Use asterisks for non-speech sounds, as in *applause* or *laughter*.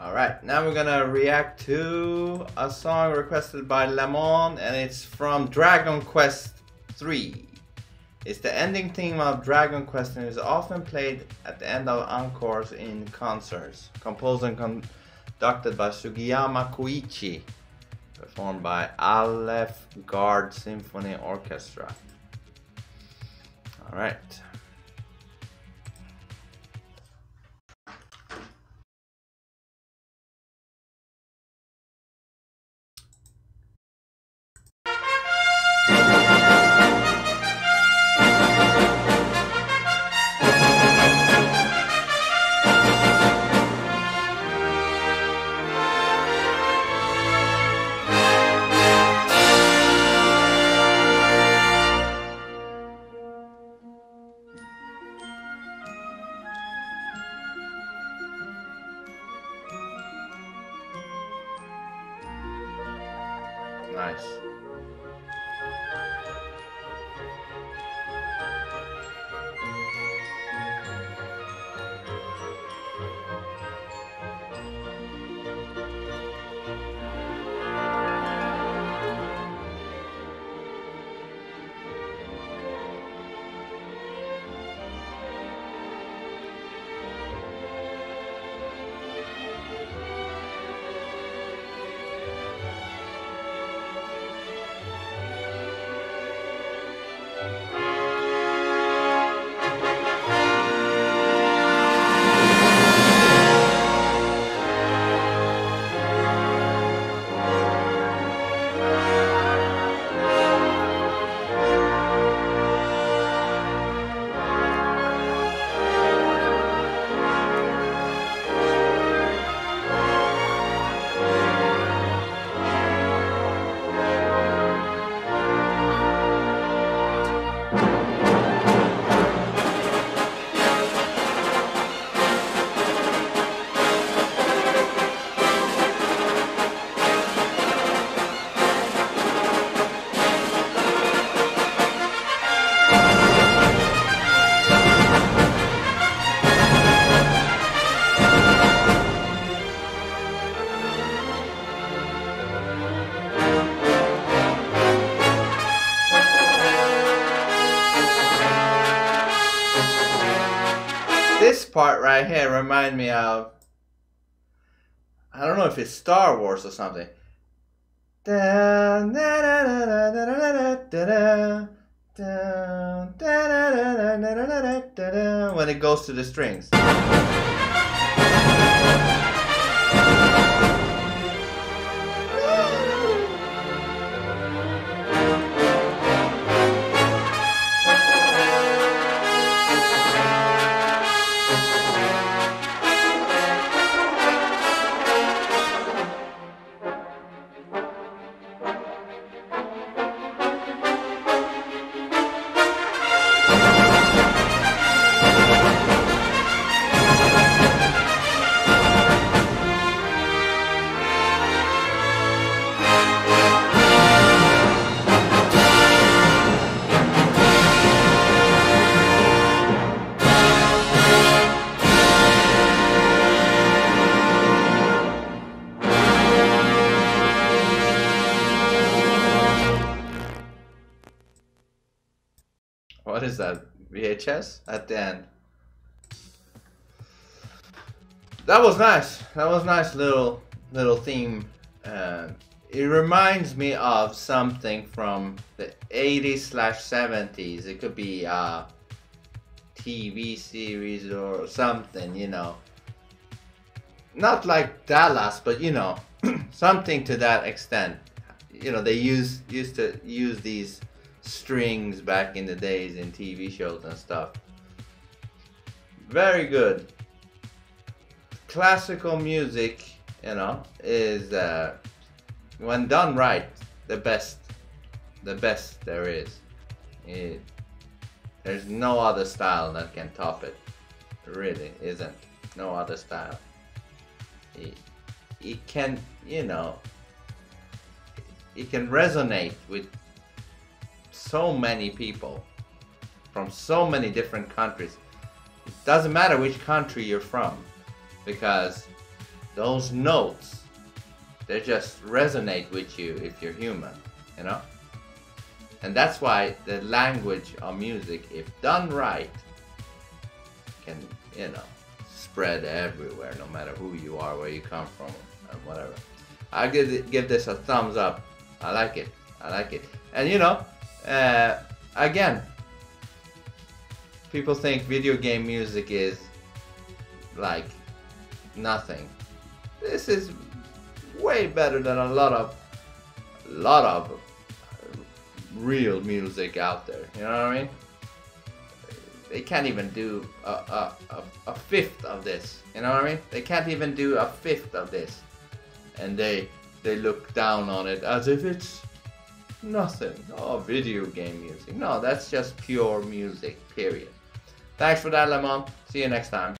Alright, now we're gonna react to a song requested by Lemon and it's from Dragon Quest 3. It's the ending theme of Dragon Quest and is often played at the end of encores in concerts. Composed and conducted by Sugiyama Koichi. Performed by Aleph Guard Symphony Orchestra. Alright. Nice. Part right here remind me of I don't know if it's Star Wars or something. When it goes to the strings. That? VHS at the end. That was nice. That was nice little little theme. Uh, it reminds me of something from the 80s slash 70s. It could be a TV series or something, you know. Not like Dallas, but you know, *clears throat* something to that extent. You know, they use used to use these strings back in the days in TV shows and stuff. Very good. Classical music, you know, is uh, when done right, the best, the best there is. It, there's no other style that can top it. really isn't. No other style. It, it can, you know, it can resonate with so many people from so many different countries. It doesn't matter which country you're from because those notes, they just resonate with you if you're human, you know? And that's why the language of music, if done right, can, you know, spread everywhere, no matter who you are, where you come from, and whatever. I give give this a thumbs up. I like it. I like it. And you know, uh, again, people think video game music is like nothing. This is way better than a lot of a lot of real music out there. You know what I mean? They can't even do a, a, a, a fifth of this. You know what I mean? They can't even do a fifth of this. And they they look down on it as if it's nothing. Oh, video game music. No, that's just pure music, period. Thanks for that, Lemon. See you next time.